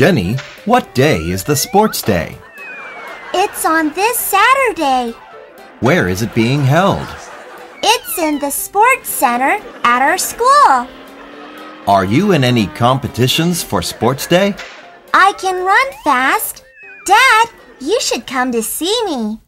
Jenny, what day is the sports day? It's on this Saturday. Where is it being held? It's in the sports center at our school. Are you in any competitions for sports day? I can run fast. Dad, you should come to see me.